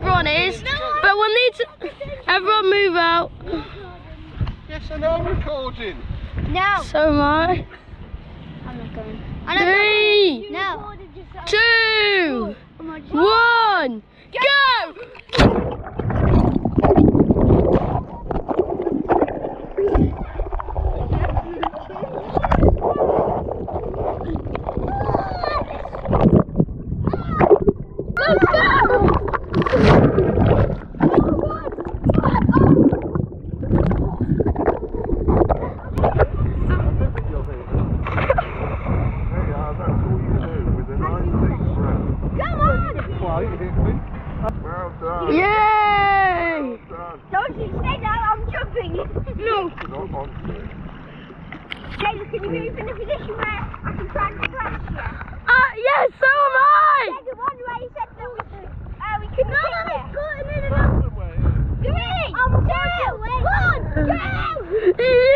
one is, but we'll need to. Everyone move out. Yes, I know I'm recording. No. So am I. I'm not going. Three, No. two, oh one, go! Let's go! No. It. Can you move in a position where I can try and flash you? Uh, yes, so am I! Yeah, the one where you said that we could, uh, we couldn't no, no, it. Somewhere. Do it! I'm two, one, go! Yeah! D. Wait, I'm not jumping in at the same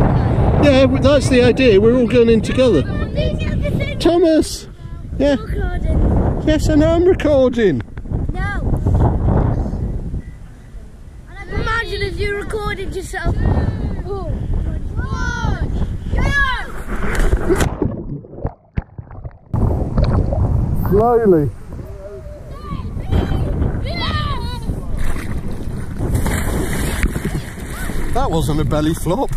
time. Yeah, that's the idea. We're all going in together. I'm doing it at the same Thomas. Yeah. recording. Yes, I know I'm recording. No. Imagine if you recorded yourself. Oh. Slowly. That wasn't a belly flop.